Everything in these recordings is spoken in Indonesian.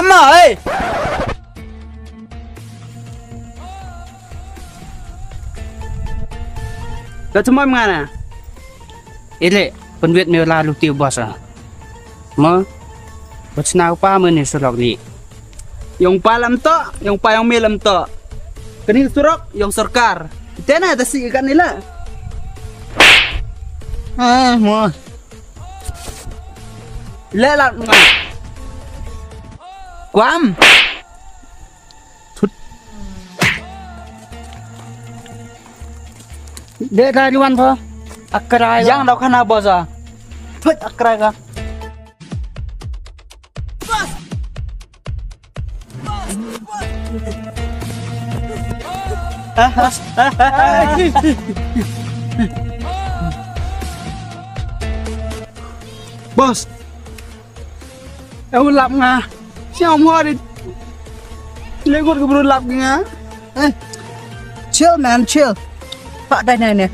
Hei, lama hei. Kau cuma mana? Ile, penduit mewah lalu tiu bos ah. Mo, bos nak apa mana surok ni? Yang palam to, yang payang milam to. Kini surok, yang serkar. Tena ada sih ikan nila. Ah, mo. Lelat ngai. Quam. Để ra luôn thôi. Akrai. Yang đâu khana bos ah. Thut akrai. Bos. Em Chèo hoa đi. Lấy gột cái bụi lạp kìa. Ngá Chill man chill Bạn đây này nè.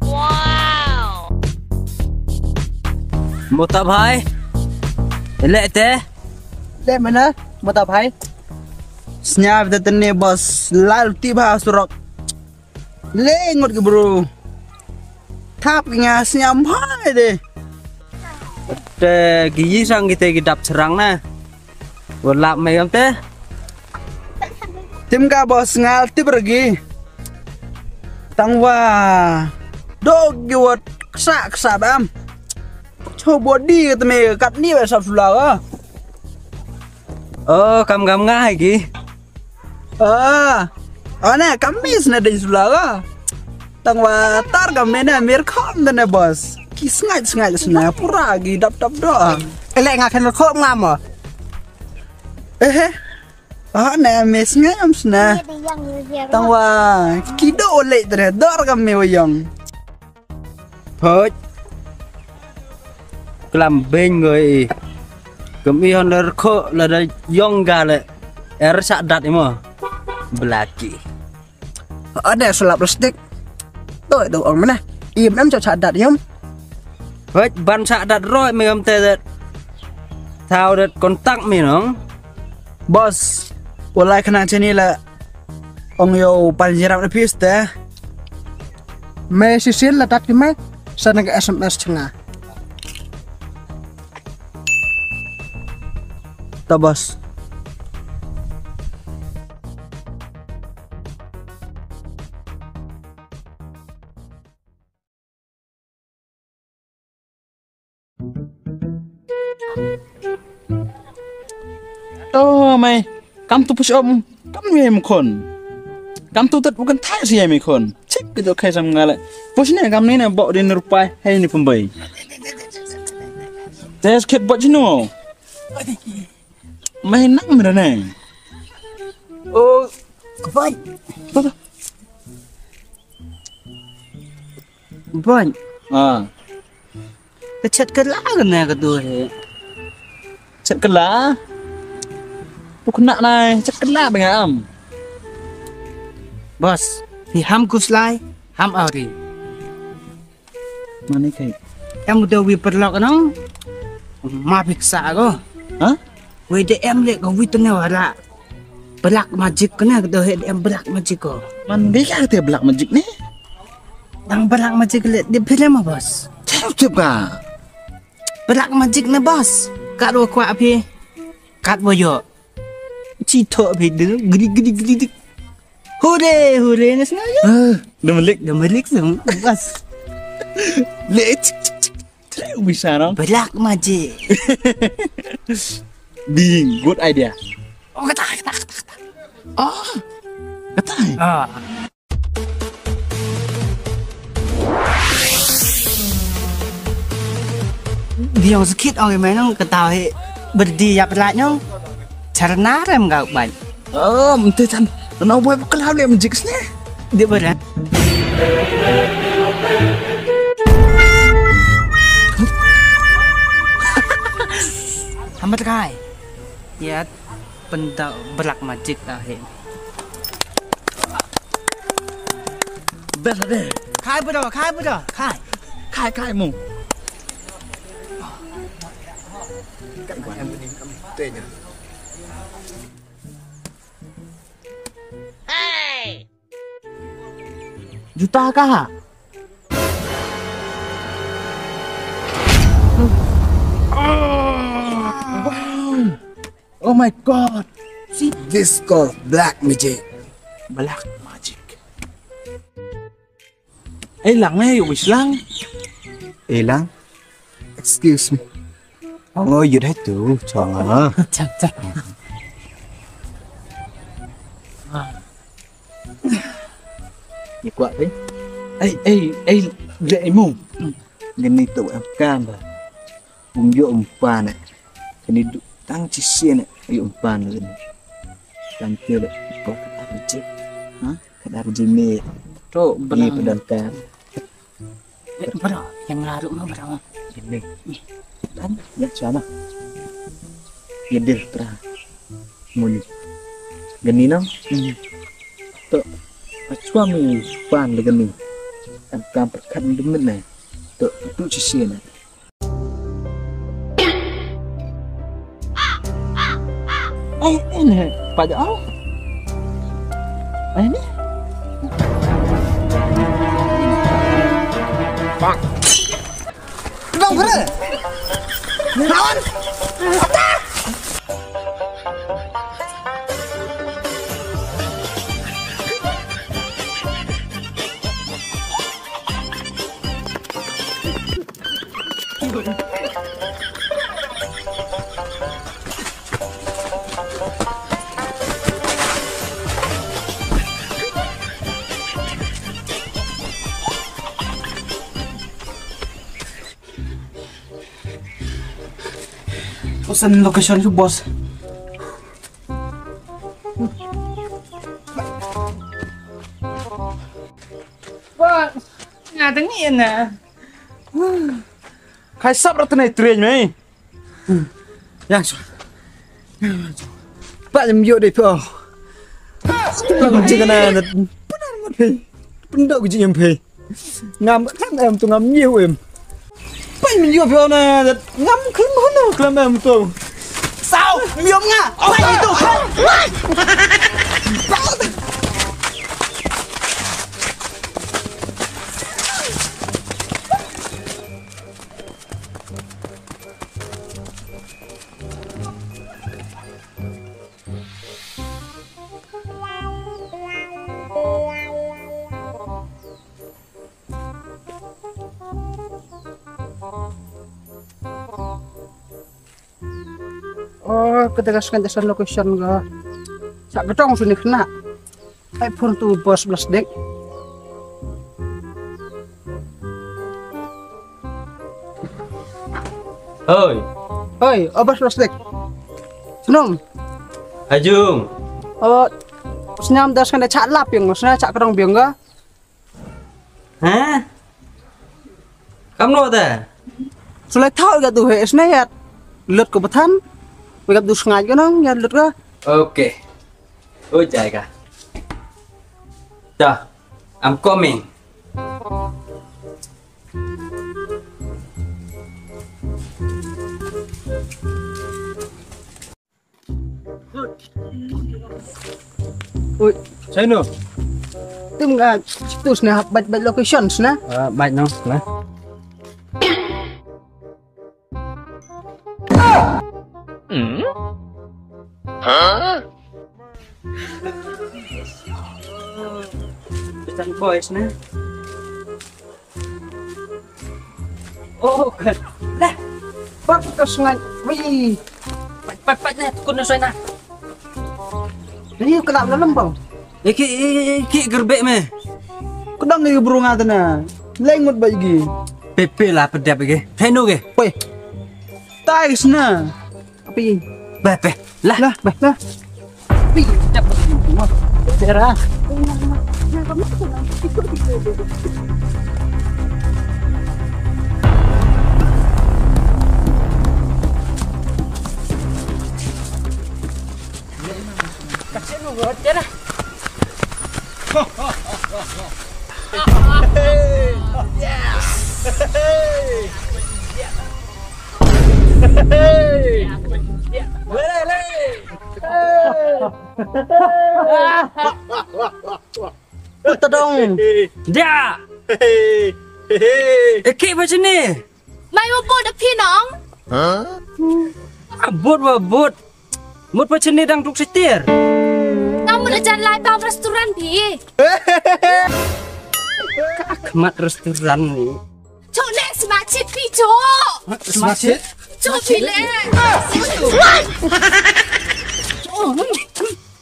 Wow. Một tập hai. Lệ tế. Mà nè, một tập hay. Senyap kita tene bos lalu tiba surok. Lengot ke bro. Tap nga senyam hai deh. Te gizi sang kita gidap serang na. Wala may am te. Tim ka bos ngal ti pergi. Tangwa. Dog giwat ksa ksa bam. Coba di kita me kat ni besap sulah Oh, kam kam ngai ki. Ah, ana kamis na din sulaga. Tangwa tar kami na mir kom na bos. Ki sngai sngai sna pura gi dap dap do. Ele ngak kan kok ngam ah. Eh. Ah na me sngai am sna. Tangwa ki do le dre dor kami wayang. Hoj. Kelambing người Kem i honda là la da yongga le. Er sadat imo. Belaki. Ada sulap plastic, Tôi đồ ông này, Im em cho sadat yom. Hej ban sadat rồi mi om te det. Thao det kontak mi nong. Boss. Walai kana chini là, Ông yo panjiram na piste. Mẹ xí xí là đặt cái máy Sao nó cái SMS chẳng à Tabas. Tao mày, cam tu push om, cam nghe mày con. Cam tu tất bukan thay gì mày con. Chip cái đó khai sang ngay lại. Push này cam này là bỏ đến rupai hay ni pembai. Tes kit bot you know. មែនហ្នឹងមែនណាអូក្បាច់បាញ់អើតែឆិតកលាកណាក៏ទួយឆិតកលាពុកណាក់ណែឆិតកលាបងអាំបសពីហាំគូស្លាយហាំអរីម៉ានេះគេអមទៅវាប្រឡកហ្នឹងមកពិក្សាក៏ហ៎ Wedi em le ko witne wala. Black magic ko na do head em black magic ko. Man di ka te black magic ni. Ang black magic le di film mo boss. Tip ka. Black magic na boss. Kat wo kwa api. Kat wo yo. Chi tho api de gri gri gri dik. Hore hore nas na yo. Dumalik dumalik sum boss. Le chik chik chik. Try ubisarong. Black magic. Ding, good idea. Oh kata kata kata. kata. Oh, kata. Ah. Dia sikit orang nong ketahui berdiri apa lah nong. Cerna rem kau ban. Oh, menteri kan. Kenapa boleh yang majik sini? Dia berat. Hambat kai. Ya, या benda belak majid akhir. Besar. Kai betul, kai betul, kai, kai kai mung. Hey! Juta kah? Oh my god. This called black magic. Black magic. Eh lang eh, wis lang. Ilang? Excuse me. Ông ơi, gì đấy tụ, trời Chắc chắc. Nhịp quạ đấy. Ê, ê, ê, lệ mù. Lần này tụ em cam rồi. Bung yo umpan này. Cái này tăng chi xiên này. Cái đá reject mê. Tuh, Mê benar. pedang cam. Eh, Bro, yang ngaruh mah bro. Ini. Dan, ya sama. Yedir tra. Muni. Gani nang. Tuh. Suami pan le gani. Em cam perkan demen này. Tuh, itu chi xiên này. Eh, ini pada oh. Eh, ini. Bang, bener? Lawan! saan location ko, boss? Ba, nga tang niya na. Kay sabrat na itrin mo eh. Yan, so. Ba, yung yun eh po. Ba, kung chika na, panar mo eh. Pindok ko chika yung pay. Ngam, kan em, to ngắm nhiều em. Bây mình nhiều phiêu này ngắm khứng hơn nào Làm em tù Sao? Miếng à? Mày tù không? ketika sekian jasa location ga. Sak gedong sini kena. iPhone tu bos belas dek. Ơi, Oi, oh bos belas dek. Senang. Ajung, Oh, senyam das kan cak lap yang maksudnya cak kerong biang ga. hả? Kamu ta? Sulai tahu ga tu he esne ya. Lut ke May kabdus nga ka nang, yan lot ka. Okay. ôi jay ka. Ta, I'm coming. Uy, sino? Tum nga, tus na, bad bad locations na. Ah, bad no, na. Lah. Pesan boys na. Oh, kan. Dah, Pak ke sengaja. Wih, pat-pat na kun na soy na. ini kena dalam bang. Iki iki gerbek me. Kedam ni burung ada na. Lengut baik gi. Pepe lah pedap iki. Saya nu ke. Woi. Tais na. Apa ini? Beh, beh. Lah, beh, lah. Pindah semua. Daerah. Kasihan Hey. Lele, dong. Dia. Eh, kek macam ni. Mai bobot dah pinang. Ha? Ah, Abot bobot. Mut macam ni dang duk setir. Kamu dah jalan lai bang restoran bi. Kakmat restoran ni. Cok lek semacit pi cok. Semacit? Cukup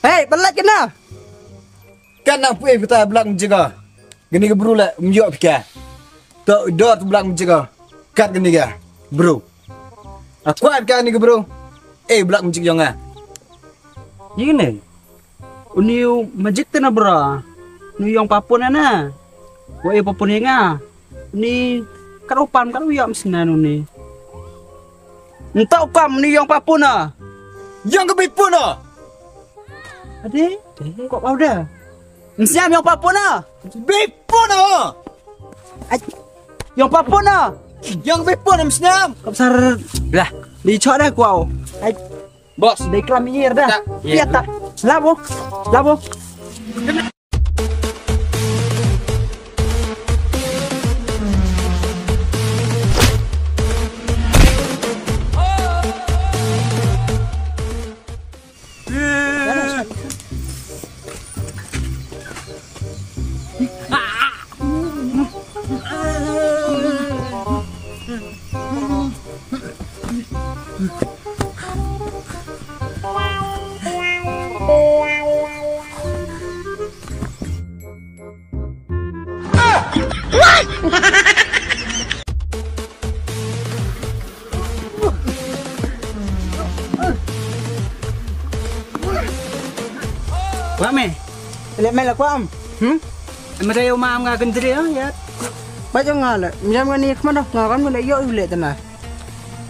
Hei, belak kena. Kan apa kita belak menjaga? Gini ke bro lah, menjaga fikir. Tak ada tu belak menjaga. Kat gini ke, bro. Aku ada kan ni ke bro? Eh, belak menjaga jangan. Ini eh. ni. Ini oh, majik tena bro. Ini yang papun ya na. Kau yang papun ya Ini... Kan upan, kan uyak misalnya ni. Entah kam ni yang papun na. Yang ke bipun ah. Ade, kok kau dah? Mesiam yang papun na. Bipun ah. Yang papun na. Yang bipun am senam. Kau besar lah. Di cok dah kau. Ai bos, di kelam nyir dah. Iya tak. Labo. Labo. Quá mẹ, Lẹ mày là quá ông. Hử? Mà đây ông am ngà kinh trí á dạ. yết Bà cho ngà là Mình ngà ni không đâu. Ngà gắn mình lại dỗ lệ tầm này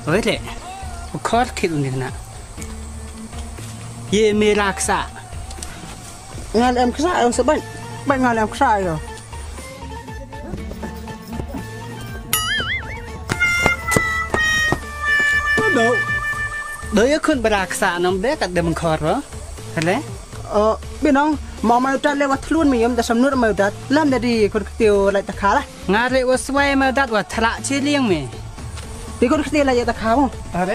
Với lệ Khó khít luôn thế nào. เยเมรักษางานเอ็มคษะเอ็มสบันบันงานเอ็มคษะอยู่ดูดูยังคุณบราคษาน้องเบ๊กัดเดมัคอร์เหรอเห็นไหมเออพี่น้องมองมาดัดเลยว่าทุ่นมียมแต่สำนวนมาดัดเริ่มได้ดีคนเตียวไรตะขาละงานเรียกว่าสวยมาดัดว่าทละเชี่ยเลี้ยงมีดีคนเตียวไรตะขาบ่เห็นไหม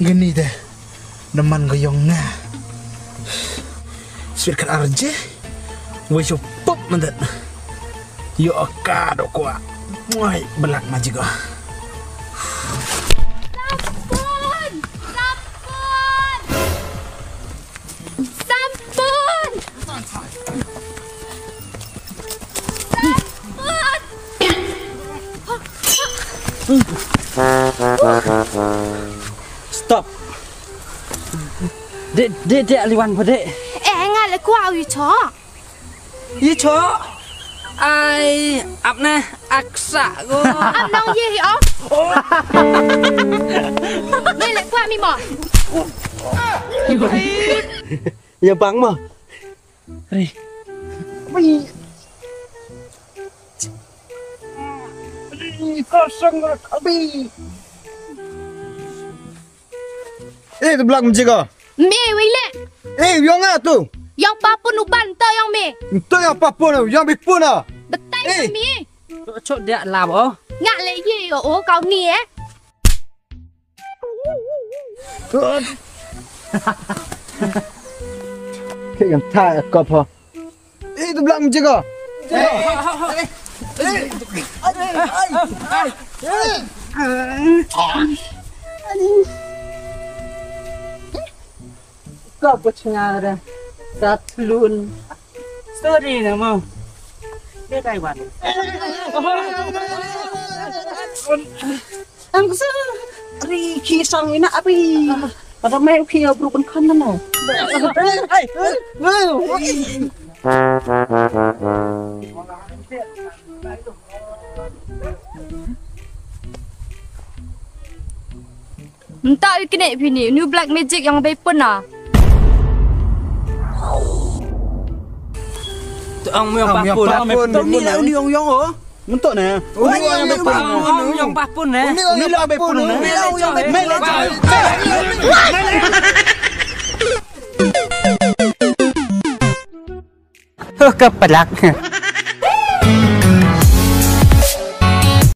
Gini deh. Naman goyong nga. Sweet kan arje. Wei chup pop mandat. Yo akado kwa. Muai belak maji ko. Stop. Dek dek dek liwan pa dek. Eh nggak le ku au yu cho Yi cho. Ai, apna aksa go. Am nong ye hi Đây là qua mi mỏ Ya bang ma. Ri. kosong kopi. Eh, tu belakang macam kau. Me, wile. Eh, yang apa tu? Yang papun uban tu yang me. Tu yong papun, yang à. Bất Betul eh. me. Chỗ đẹp làm ô Ngã lệ gì ở ô cao nì á Cái gần thai cọp hả Ê, tụi lặng chưa cơ Ê, ก็ปวดชนะเลยตัดลุนสวัสดีนะมึงเรีกไต้หวันอังซึรีคีซองวินะอะพี่เราไม่เคียวปลุกคนขั้นนั่นหรอเฮ้ยเฮ้ยเฮ้ย Entah awak kena pini. New Black Magic yang vapor lah. Ang yang papun. Ang yang papun. Ini lah ini yang yang oh. Untuk ni. Oh yang yang papun. Ini yang yang papun. Ini yang papun. Ini yang yang papun. Oh, kepalak. Hahaha.